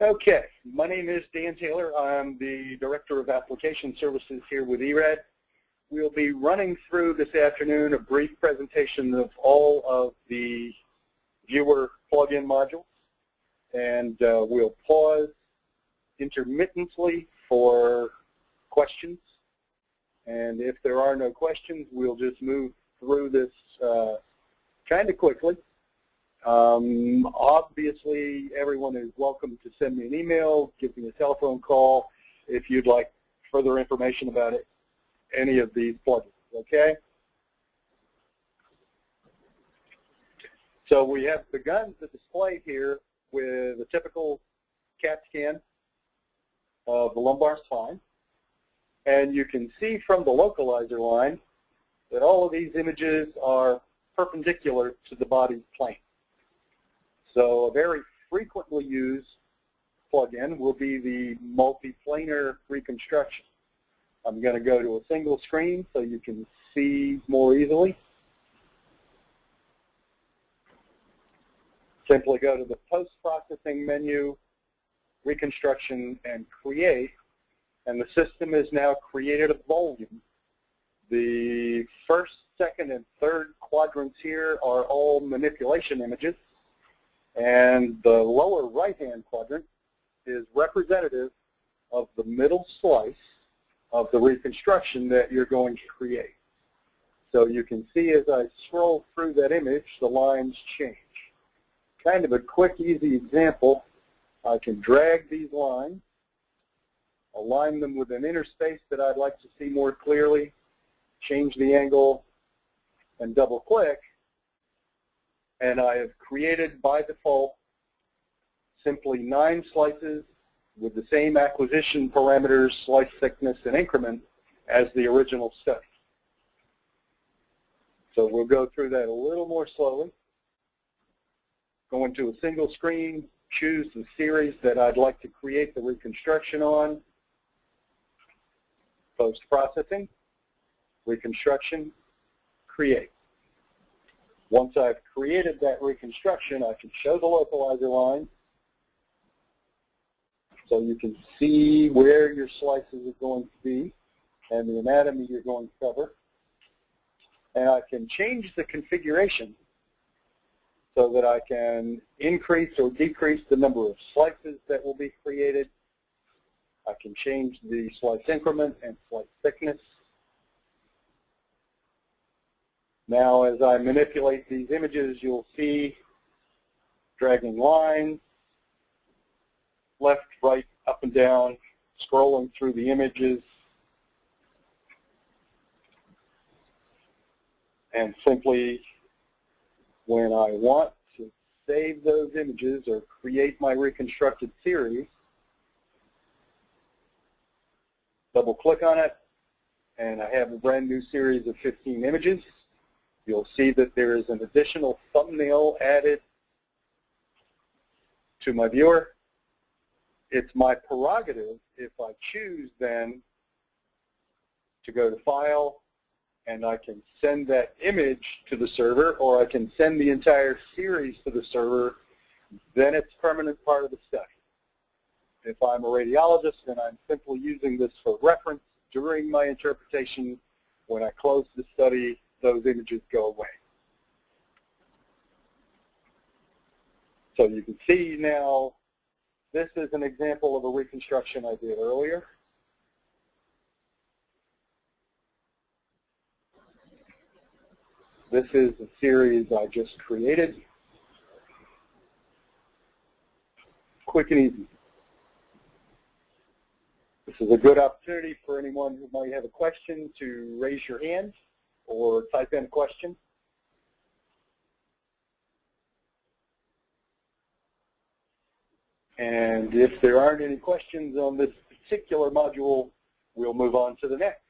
Okay, my name is Dan Taylor. I'm the Director of Application Services here with eRAD. We'll be running through this afternoon a brief presentation of all of the viewer plugin modules. And uh, we'll pause intermittently for questions. And if there are no questions, we'll just move through this uh, kind of quickly. Um, obviously, everyone is welcome to send me an email, give me a telephone call if you'd like further information about it, any of these plugins, okay? So we have begun the display here with a typical CAT scan of the lumbar spine. And you can see from the localizer line that all of these images are perpendicular to the body plane. So a very frequently used plugin will be the multiplanar reconstruction. I'm going to go to a single screen so you can see more easily. Simply go to the post-processing menu, reconstruction, and create, and the system has now created a volume. The first, second, and third quadrants here are all manipulation images. And the lower right-hand quadrant is representative of the middle slice of the reconstruction that you're going to create. So you can see as I scroll through that image, the lines change. Kind of a quick, easy example. I can drag these lines, align them with an interspace that I'd like to see more clearly, change the angle, and double click, and I have created by default simply nine slices with the same acquisition parameters, slice thickness, and increment as the original study. So we'll go through that a little more slowly. Go into a single screen, choose the series that I'd like to create the reconstruction on, post-processing, reconstruction, create. Once I've created that reconstruction, I can show the localizer line so you can see where your slices are going to be and the anatomy you're going to cover. And I can change the configuration so that I can increase or decrease the number of slices that will be created. I can change the slice increment and slice thickness. Now as I manipulate these images, you'll see dragging lines, left, right, up and down, scrolling through the images, and simply when I want to save those images or create my reconstructed series, double click on it, and I have a brand new series of 15 images. You'll see that there is an additional thumbnail added to my viewer. It's my prerogative if I choose then to go to File and I can send that image to the server or I can send the entire series to the server, then it's permanent part of the study. If I'm a radiologist and I'm simply using this for reference during my interpretation, when I close the study, those images go away. So you can see now, this is an example of a reconstruction I did earlier. This is a series I just created. Quick and easy. This is a good opportunity for anyone who might have a question to raise your hand or type in a question. And if there aren't any questions on this particular module, we'll move on to the next.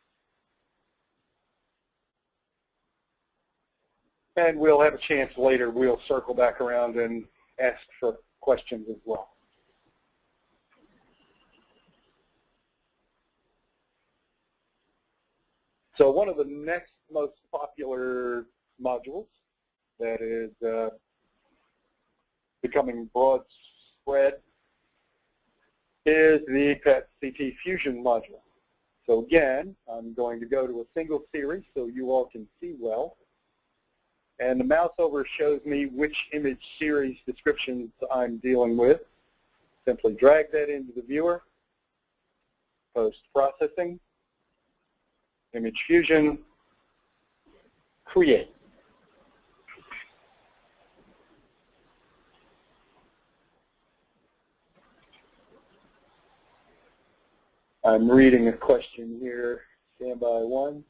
And we'll have a chance later, we'll circle back around and ask for questions as well. So one of the next most popular modules that is uh, becoming broad spread is the PET CT Fusion module. So again, I'm going to go to a single series so you all can see well. And the mouse over shows me which image series descriptions I'm dealing with. Simply drag that into the viewer, post-processing, image fusion, create. I'm reading a question here, standby one.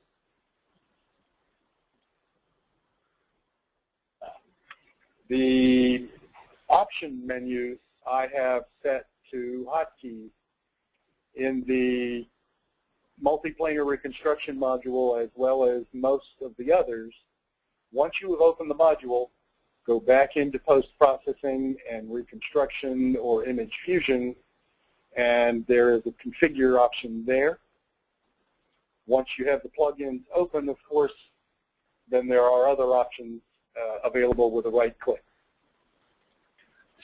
The option menus I have set to hotkeys in the multiplanar reconstruction module as well as most of the others. Once you have opened the module, go back into post-processing and reconstruction or image fusion and there is a configure option there. Once you have the plugins open, of course, then there are other options uh, available with a right click.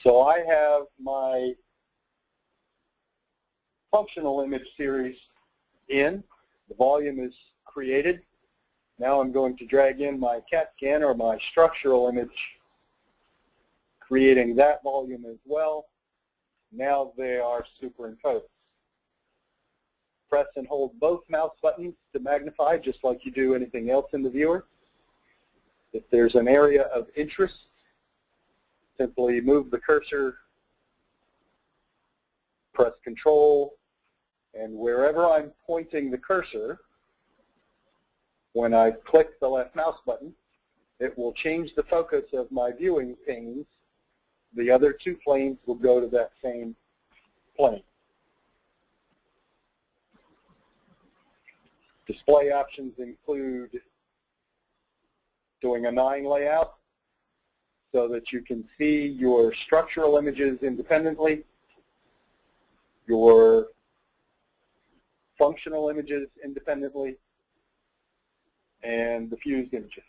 So I have my functional image series in. The volume is created. Now I'm going to drag in my CAT scan or my structural image, creating that volume as well. Now they are superimposed. Press and hold both mouse buttons to magnify, just like you do anything else in the viewer. If there's an area of interest, simply move the cursor, press Control, and wherever I'm pointing the cursor, when I click the left mouse button, it will change the focus of my viewing panes the other two planes will go to that same plane. Display options include doing a nine layout so that you can see your structural images independently, your functional images independently, and the fused images.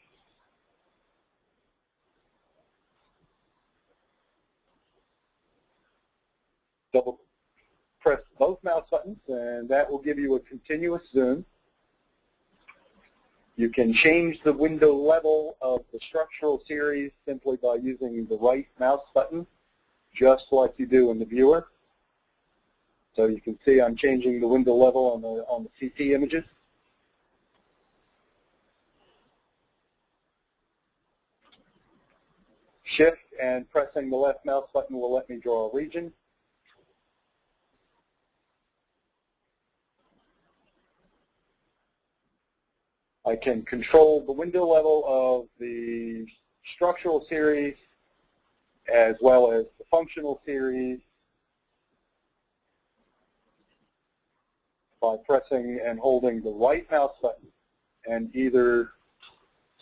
double press both mouse buttons and that will give you a continuous zoom. You can change the window level of the structural series simply by using the right mouse button, just like you do in the viewer. So you can see I'm changing the window level on the, on the CT images. Shift and pressing the left mouse button will let me draw a region. I can control the window level of the structural series as well as the functional series by pressing and holding the right mouse button and either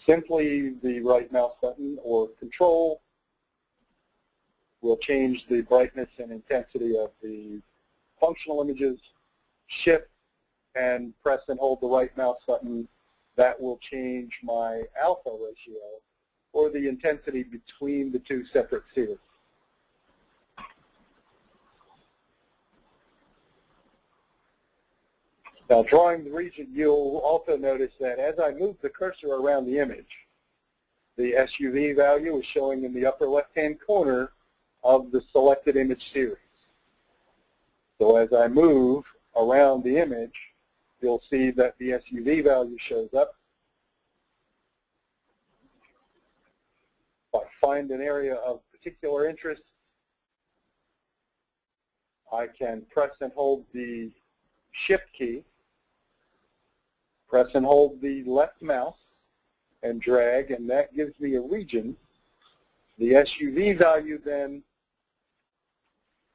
simply the right mouse button or control will change the brightness and intensity of the functional images, shift and press and hold the right mouse button that will change my alpha ratio or the intensity between the two separate series. Now drawing the region, you'll also notice that as I move the cursor around the image, the SUV value is showing in the upper left-hand corner of the selected image series. So as I move around the image, you'll see that the SUV value shows up. If I find an area of particular interest, I can press and hold the Shift key, press and hold the left mouse, and drag, and that gives me a region. The SUV value then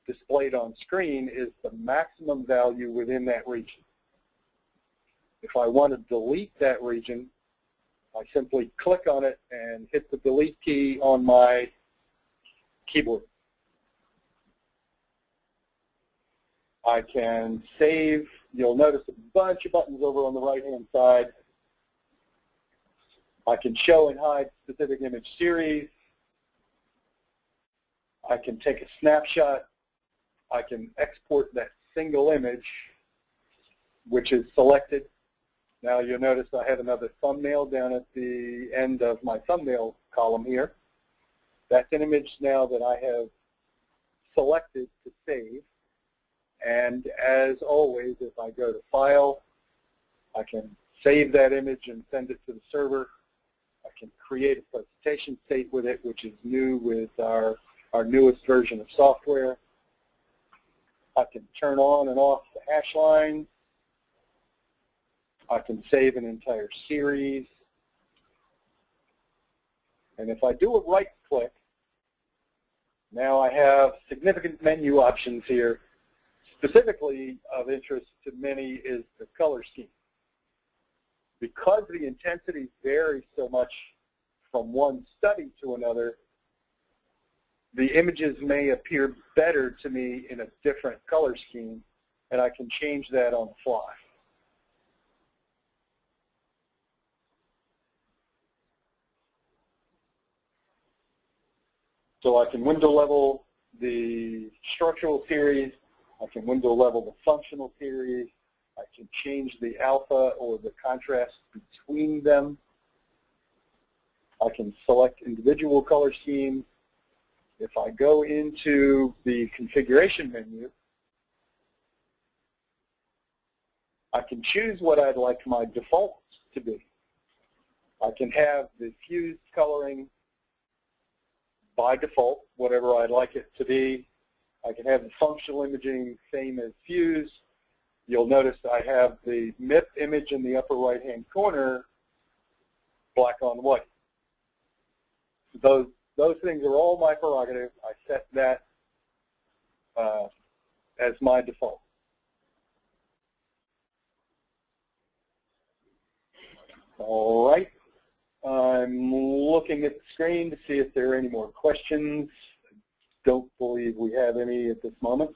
displayed on screen is the maximum value within that region. If I want to delete that region, I simply click on it and hit the delete key on my keyboard. I can save. You'll notice a bunch of buttons over on the right-hand side. I can show and hide specific image series. I can take a snapshot. I can export that single image, which is selected. Now you'll notice I have another thumbnail down at the end of my thumbnail column here. That's an image now that I have selected to save. And as always, if I go to File, I can save that image and send it to the server. I can create a presentation state with it, which is new with our, our newest version of software. I can turn on and off the hash line. I can save an entire series. And if I do a right click, now I have significant menu options here. Specifically of interest to many is the color scheme. Because the intensity varies so much from one study to another, the images may appear better to me in a different color scheme, and I can change that on the fly. So I can window level the structural series, I can window level the functional series, I can change the alpha or the contrast between them. I can select individual color schemes. If I go into the configuration menu, I can choose what I'd like my defaults to be. I can have the fused coloring by default, whatever I'd like it to be. I can have the functional imaging same as fuse. You'll notice I have the MIP image in the upper right-hand corner, black on white. Those, those things are all my prerogative. I set that uh, as my default. All right. I'm looking at the screen to see if there are any more questions. Don't believe we have any at this moment.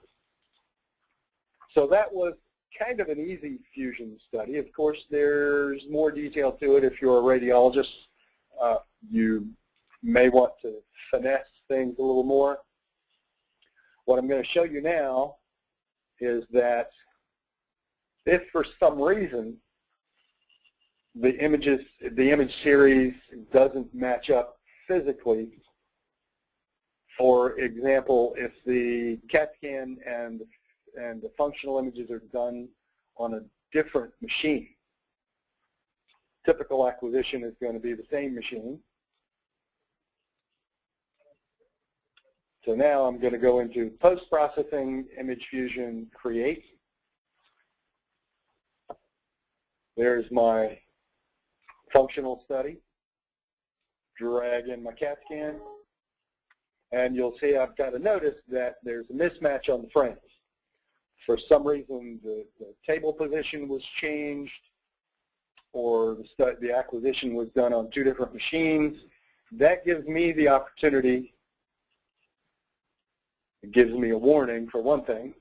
So that was kind of an easy fusion study. Of course, there's more detail to it if you're a radiologist. Uh, you may want to finesse things a little more. What I'm going to show you now is that if for some reason the images, the image series doesn't match up physically. For example, if the CAT scan and and the functional images are done on a different machine, typical acquisition is going to be the same machine. So now I'm going to go into post-processing, image fusion, create. There's my functional study, drag in my CAT scan, and you'll see I've got to notice that there's a mismatch on the frames. For some reason, the, the table position was changed, or the, the acquisition was done on two different machines. That gives me the opportunity, it gives me a warning for one thing.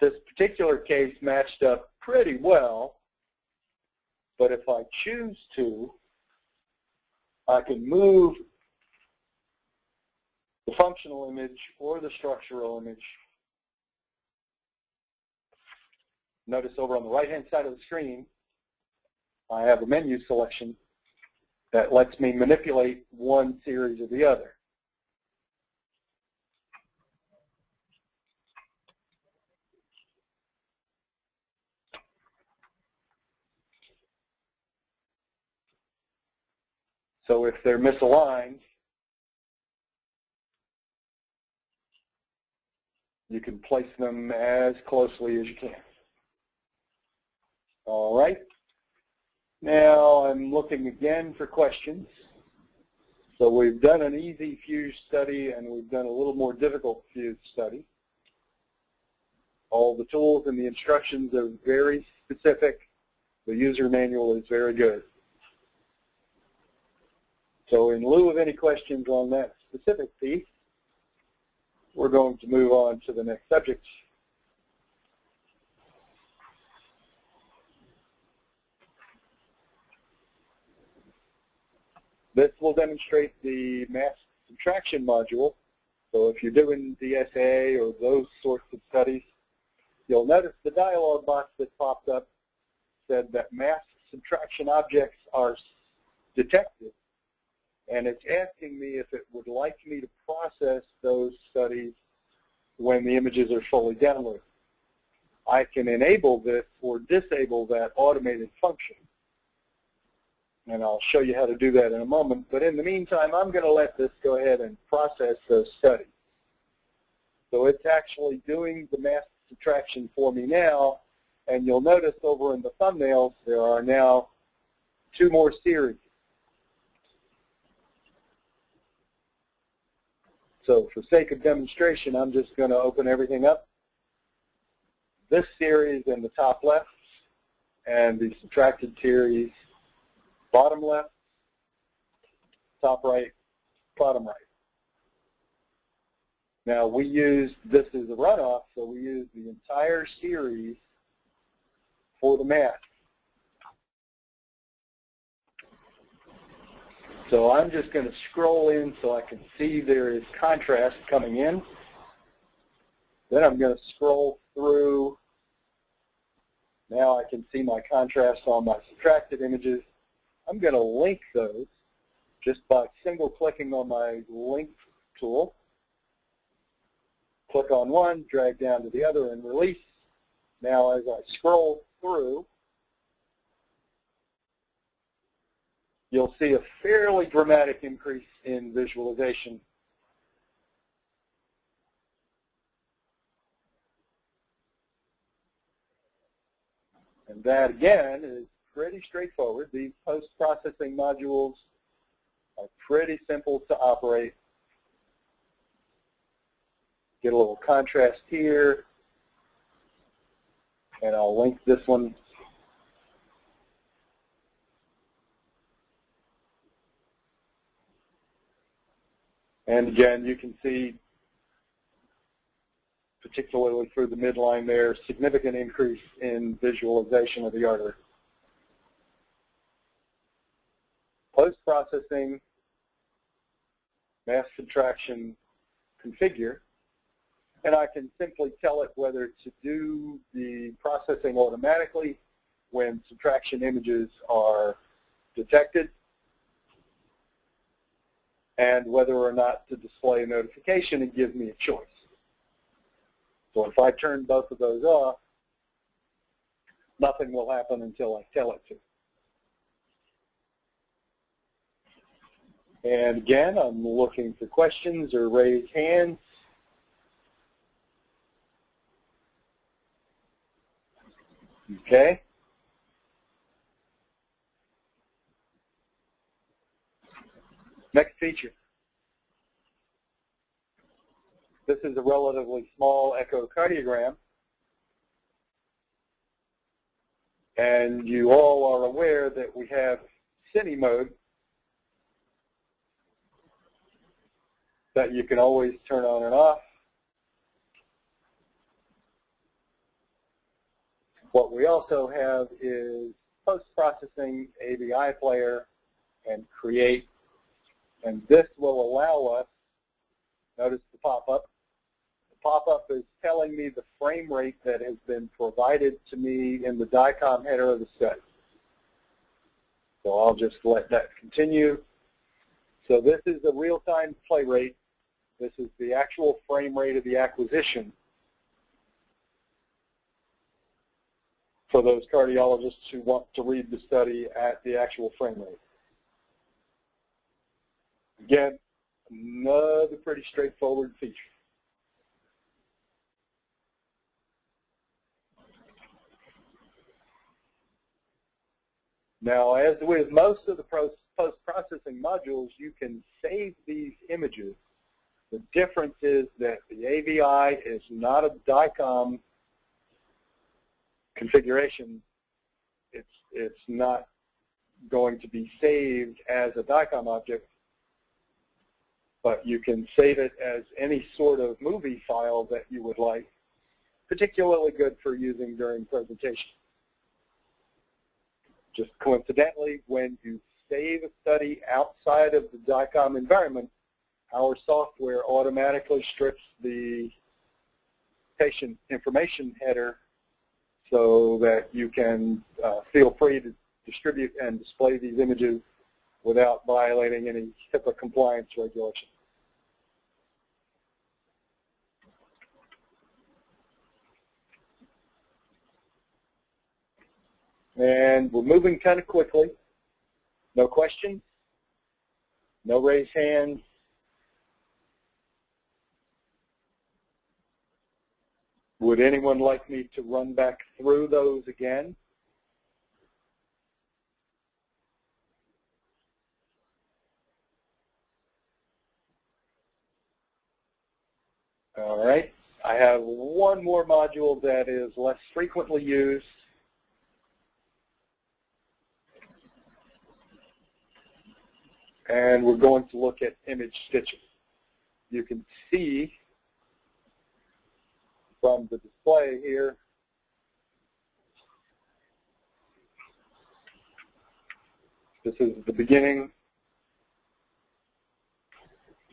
This particular case matched up pretty well but if I choose to, I can move the functional image or the structural image. Notice over on the right-hand side of the screen, I have a menu selection that lets me manipulate one series or the other. So if they're misaligned, you can place them as closely as you can. All right. Now I'm looking again for questions. So we've done an easy fuse study and we've done a little more difficult fuse study. All the tools and the instructions are very specific. The user manual is very good. So in lieu of any questions on that specific piece, we're going to move on to the next subject. This will demonstrate the mask subtraction module. So if you're doing DSA or those sorts of studies, you'll notice the dialog box that popped up said that mask subtraction objects are detected. And it's asking me if it would like me to process those studies when the images are fully downloaded. I can enable this or disable that automated function. And I'll show you how to do that in a moment. But in the meantime, I'm going to let this go ahead and process those studies. So it's actually doing the mask subtraction for me now. And you'll notice over in the thumbnails, there are now two more series. So for sake of demonstration, I'm just going to open everything up. This series in the top left and the subtracted series bottom left, top right, bottom right. Now we use this as a runoff, so we use the entire series for the math. So I'm just going to scroll in so I can see there is contrast coming in. Then I'm going to scroll through. Now I can see my contrast on my subtracted images. I'm going to link those just by single clicking on my link tool. Click on one, drag down to the other, and release. Now as I scroll through, you'll see a fairly dramatic increase in visualization. And that, again, is pretty straightforward. These post-processing modules are pretty simple to operate. Get a little contrast here, and I'll link this one And again, you can see, particularly through the midline there, significant increase in visualization of the artery. Post-processing, mask subtraction configure, and I can simply tell it whether to do the processing automatically when subtraction images are detected and whether or not to display a notification and give me a choice. So if I turn both of those off, nothing will happen until I tell it to. And again, I'm looking for questions or raised hands. Okay. Next feature. This is a relatively small echocardiogram. And you all are aware that we have cine mode that you can always turn on and off. What we also have is post-processing AVI player and create and this will allow us, notice the pop-up, the pop-up is telling me the frame rate that has been provided to me in the DICOM header of the study. So I'll just let that continue. So this is the real-time play rate. This is the actual frame rate of the acquisition for those cardiologists who want to read the study at the actual frame rate. Again, another pretty straightforward feature. Now, as with most of the post-processing modules, you can save these images. The difference is that the AVI is not a DICOM configuration. It's, it's not going to be saved as a DICOM object but you can save it as any sort of movie file that you would like, particularly good for using during presentation. Just coincidentally, when you save a study outside of the DICOM environment, our software automatically strips the patient information header so that you can uh, feel free to distribute and display these images without violating any HIPAA compliance regulations. And we're moving kind of quickly. No questions? No raised hands? Would anyone like me to run back through those again? All right. I have one more module that is less frequently used. And we're going to look at image stitching. You can see from the display here. This is the beginning.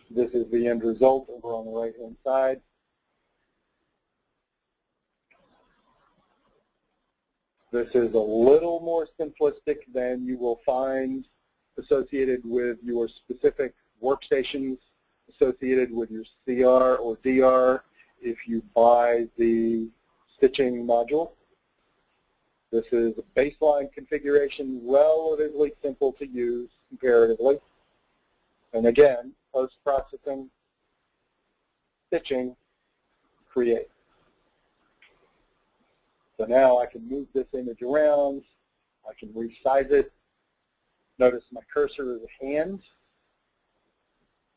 This is the end result over on the right-hand side. This is a little more simplistic than you will find associated with your specific workstations, associated with your CR or DR if you buy the stitching module. This is a baseline configuration, relatively simple to use comparatively. And again, post-processing, stitching, create. So now I can move this image around. I can resize it. Notice my cursor is a hand.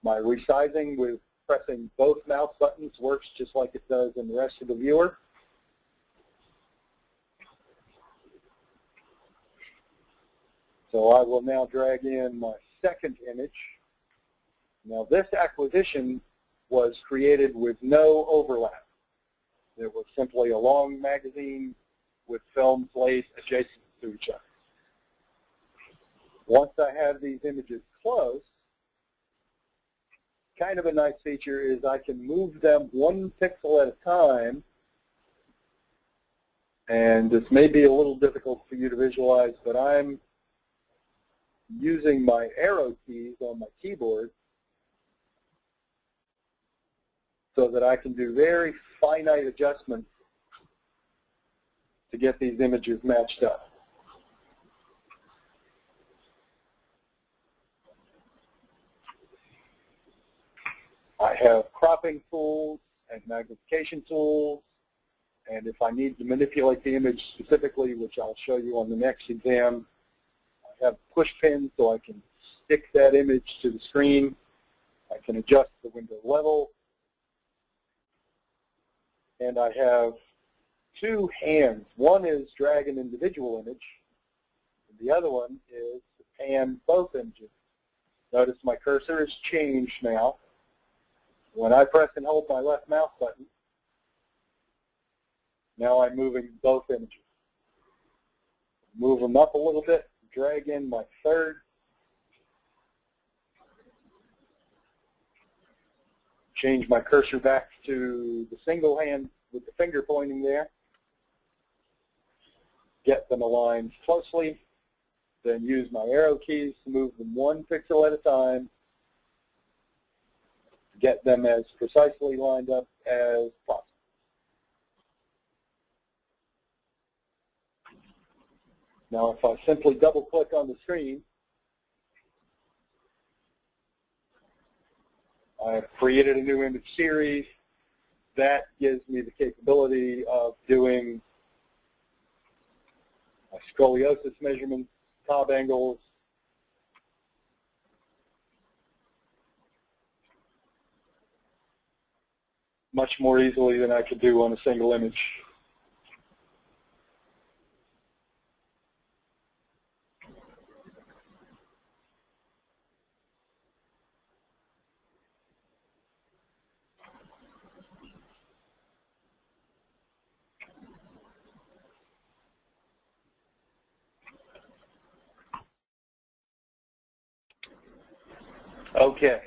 My resizing with pressing both mouse buttons works just like it does in the rest of the viewer. So I will now drag in my second image. Now this acquisition was created with no overlap. It was simply a long magazine with films laid adjacent to each other. Once I have these images close, kind of a nice feature is I can move them one pixel at a time. And this may be a little difficult for you to visualize, but I'm using my arrow keys on my keyboard so that I can do very finite adjustments to get these images matched up. I have cropping tools and magnification tools, and if I need to manipulate the image specifically, which I'll show you on the next exam, I have push pins so I can stick that image to the screen. I can adjust the window level. And I have two hands. One is drag an individual image, the other one is to pan both images. Notice my cursor has changed now. When I press and hold my left mouse button, now I'm moving both images. Move them up a little bit, drag in my third. Change my cursor back to the single hand with the finger pointing there. Get them aligned closely. Then use my arrow keys to move them one pixel at a time get them as precisely lined up as possible. Now if I simply double click on the screen, I've created a new image series. That gives me the capability of doing scoliosis measurements, Cobb angles, much more easily than I could do on a single image. Okay.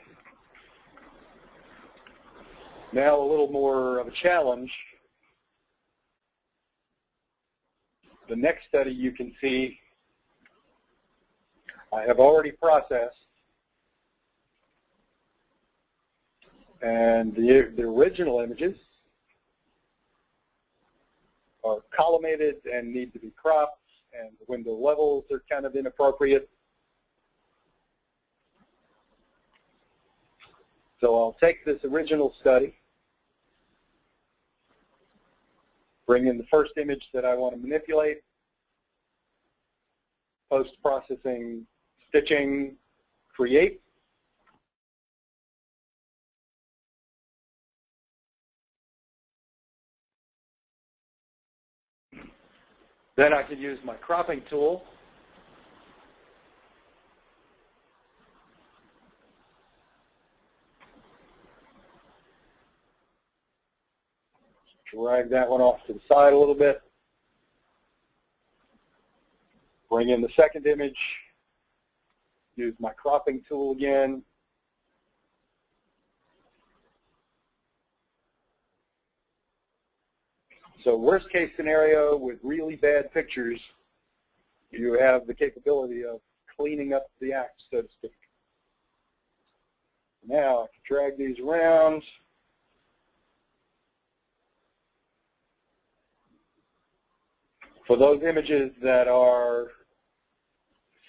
Now a little more of a challenge. The next study you can see I have already processed and the, the original images are collimated and need to be cropped and the window levels are kind of inappropriate. So I'll take this original study, bring in the first image that I want to manipulate, post-processing, stitching, create. Then I can use my cropping tool drag that one off to the side a little bit. Bring in the second image, use my cropping tool again. So worst case scenario with really bad pictures, you have the capability of cleaning up the act, so to speak. Now I can drag these around. For those images that are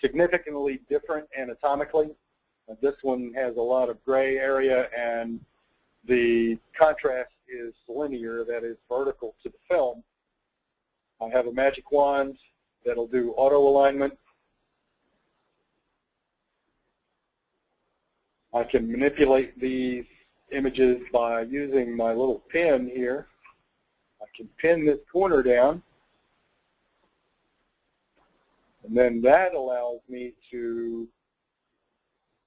significantly different anatomically, this one has a lot of gray area and the contrast is linear, that is vertical to the film. I have a magic wand that'll do auto alignment. I can manipulate these images by using my little pin here. I can pin this corner down and then that allows me to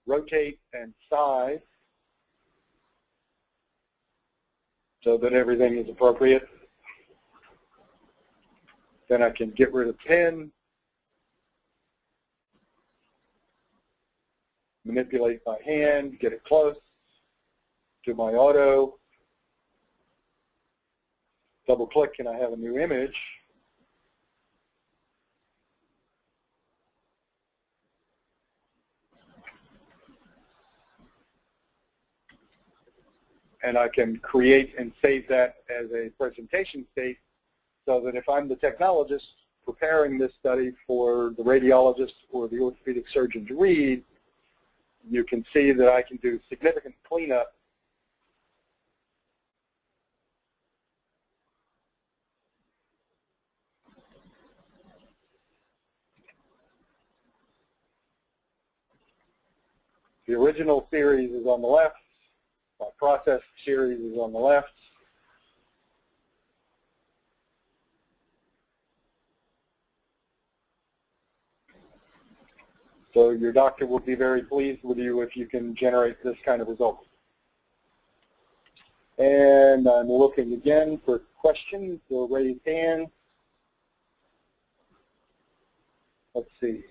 rotate and size so that everything is appropriate. Then I can get rid of pin, manipulate by hand, get it close to my auto, double click and I have a new image. And I can create and save that as a presentation state so that if I'm the technologist preparing this study for the radiologist or the orthopedic surgeon to read, you can see that I can do significant cleanup The original series is on the left. My process series is on the left. So your doctor will be very pleased with you if you can generate this kind of result. And I'm looking again for questions or raised hands. Let's see.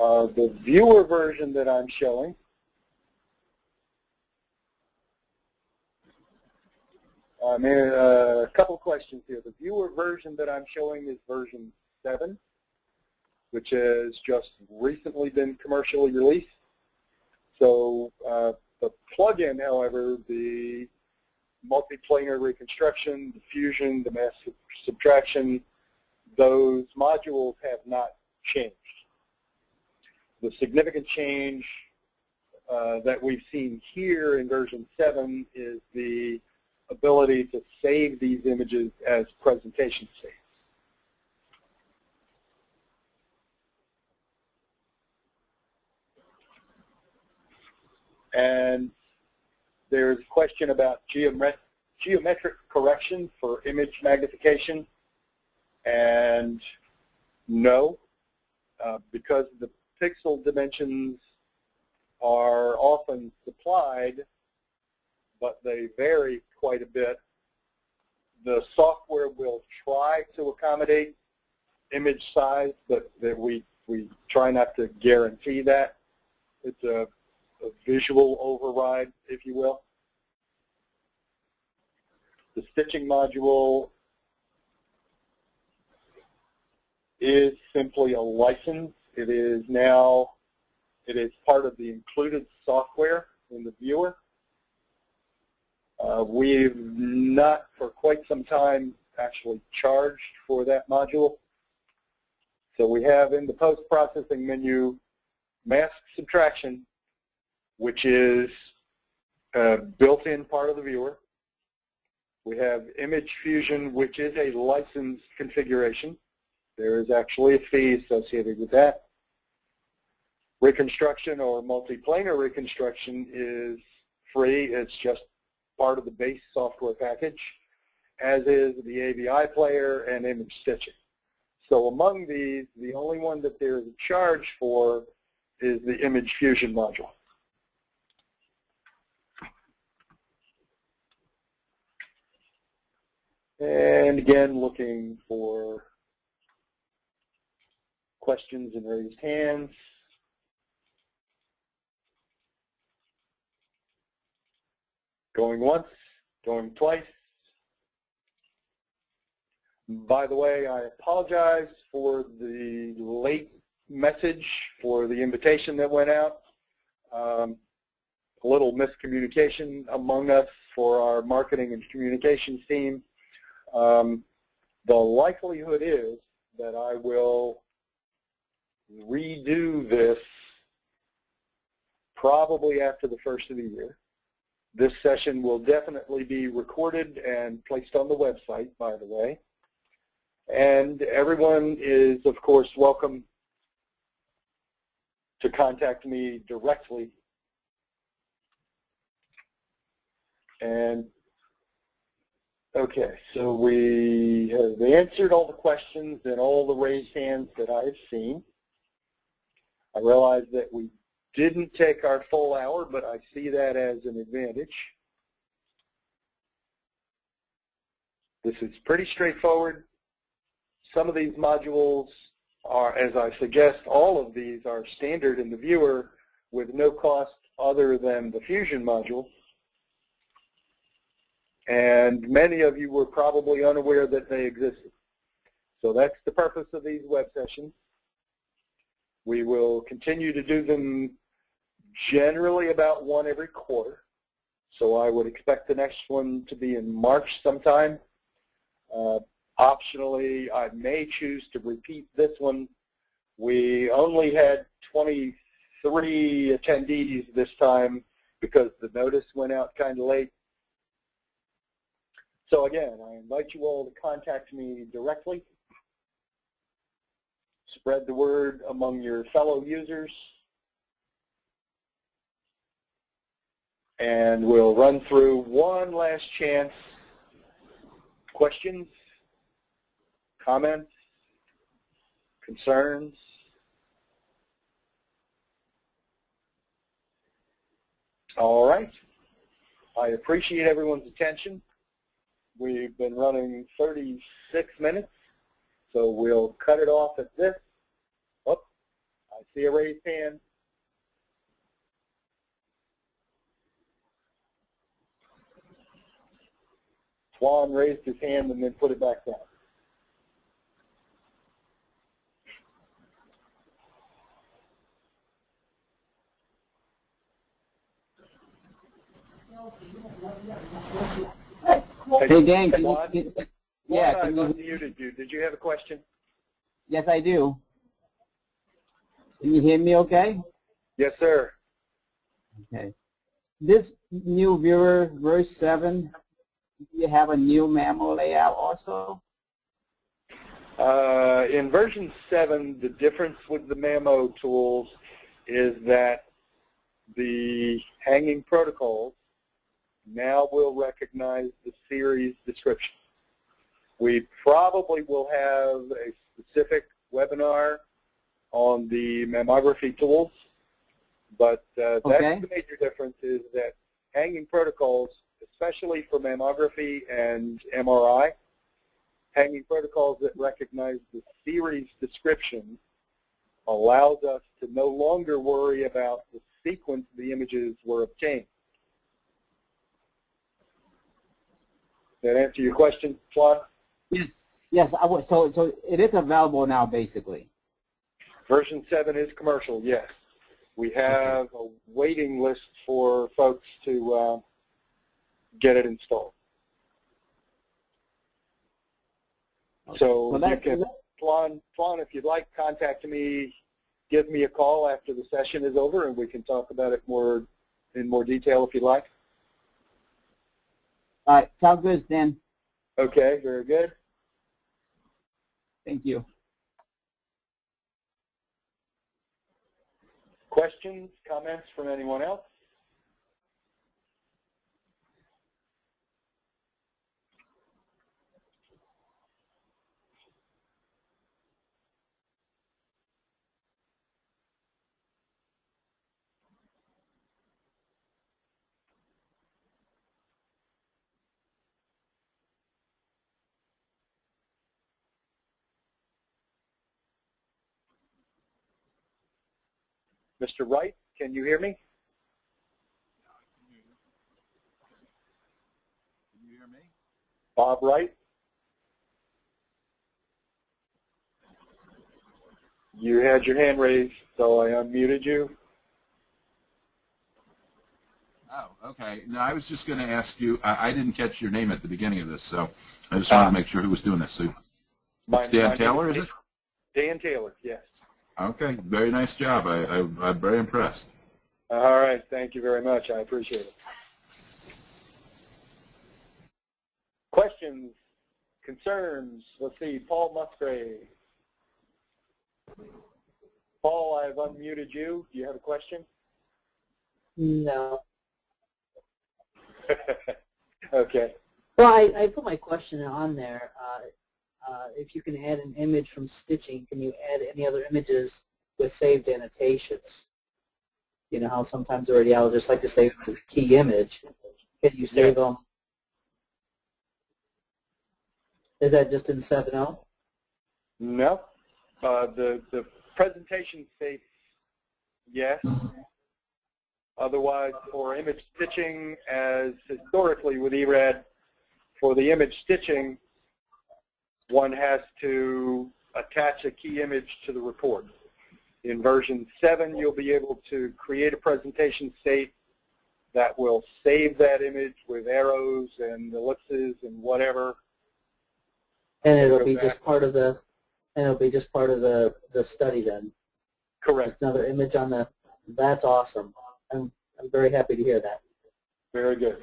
Uh, the viewer version that I'm showing I mean, uh, a couple questions here. The viewer version that I'm showing is version 7, which has just recently been commercially released. So uh, the plugin, however, the multiplanar reconstruction, the fusion, the mask subtraction, those modules have not changed the significant change uh, that we've seen here in version 7 is the ability to save these images as presentation states. And there's a question about geomet geometric correction for image magnification. And no, uh, because the pixel dimensions are often supplied, but they vary quite a bit. The software will try to accommodate image size, but that we, we try not to guarantee that. It's a, a visual override, if you will. The stitching module is simply a license. It is now, it is part of the included software in the viewer. Uh, we've not for quite some time actually charged for that module. So we have in the post-processing menu mask subtraction, which is a built-in part of the viewer. We have image fusion, which is a licensed configuration. There is actually a fee associated with that. Reconstruction or multiplanar reconstruction is free. It's just part of the base software package, as is the AVI player and image stitching. So among these, the only one that there is a charge for is the image fusion module. And again, looking for questions and raised hands. Going once, going twice. By the way, I apologize for the late message for the invitation that went out. Um, a little miscommunication among us for our marketing and communications team. Um, the likelihood is that I will redo this probably after the first of the year. This session will definitely be recorded and placed on the website, by the way. And everyone is, of course, welcome to contact me directly. And okay, so we have answered all the questions and all the raised hands that I've seen. I realize that we didn't take our full hour, but I see that as an advantage. This is pretty straightforward. Some of these modules are, as I suggest, all of these are standard in the viewer with no cost other than the Fusion module. And many of you were probably unaware that they existed. So that's the purpose of these web sessions. We will continue to do them generally about one every quarter. So I would expect the next one to be in March sometime. Uh, optionally, I may choose to repeat this one. We only had 23 attendees this time because the notice went out kind of late. So again, I invite you all to contact me directly spread the word among your fellow users, and we'll run through one last chance. Questions, comments, concerns? All right. I appreciate everyone's attention. We've been running 36 minutes. So we'll cut it off at this. Oh, I see a raised hand. Juan raised his hand and then put it back down. Hey, Dan, can you, yeah, I can you, unmuted you. Did you have a question? yes, I do. Can you hear me okay? Yes, sir. Okay. This new viewer, verse 7, do you have a new Mammo layout also? Uh, in version 7, the difference with the Mammo tools is that the hanging protocols now will recognize the series description. We probably will have a specific webinar on the mammography tools But uh, that's Okay. the major difference is that hanging protocols, especially for mammography and MRI, hanging protocols that recognize the series description allows us to no longer worry about the sequence the images were obtained. That answer your question, Flan? Yes. Yes. I so so it is available now, basically. Version 7 is commercial, yes. We have a waiting list for folks to uh, get it installed. So, So you that, can, Flan, Flan, if you'd like, contact me, give me a call after the session is over, and we can talk about it more in more detail if you'd like. all right. Sounds good, Stan. Okay, very good. Thank you. Questions, comments from anyone else? Mr. Wright, can you hear me? Can you hear me? Bob Wright? You had your hand raised, so I unmuted you. Oh, okay. No, I was just going to ask you, I, I didn't catch your name at the beginning of this, so I just wanted to ah. make sure who was doing this. So, My- Dan Taylor, is it? Dan Taylor, yes. Okay, very nice job. I, I, I'm very impressed. All right, thank you very much. I appreciate it. Questions, concerns? Let's see, Paul Musgrave. Paul, I've unmuted you. Do you have a question? No. okay. Well, I, I put my question on there. Uh, uh, if you can add an image from stitching, can you add any other images with saved annotations? You know how sometimes the radiologists like to save them as a key image. Can you save them? Is that just in oh? 7.0? No. Uh, the, the presentation states yes. Otherwise, for image stitching, as historically with eRAD, for the image stitching, one has to attach a key image to the report. In version 7, you'll be able to create a presentation state that will save that image with arrows and ellipses and whatever. And it'll be just part of the, and it'll be just part of the, the study then. Correct. Just another image on the, that's awesome. I'm, I'm very happy to hear that. Very good.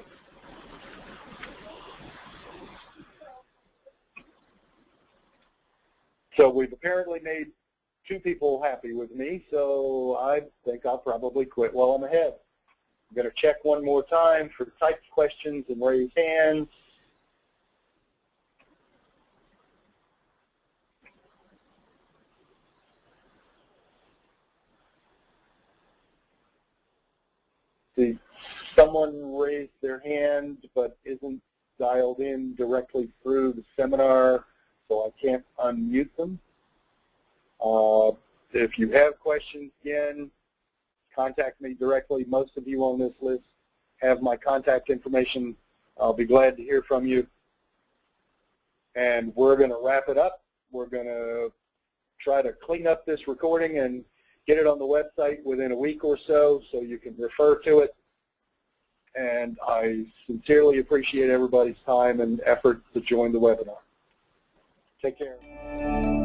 So we've apparently made two people happy with me, so I think I'll probably quit while I'm ahead. I'm going to check one more time for typed questions and raise hands. See, someone raised their hand but isn't dialed in directly through the seminar, so I can't unmute them. Uh, if you have questions, again, contact me directly. Most of you on this list have my contact information. I'll be glad to hear from you. And we're going to wrap it up. We're going to try to clean up this recording and get it on the website within a week or so so you can refer to it. And I sincerely appreciate everybody's time and effort to join the webinar. Take care.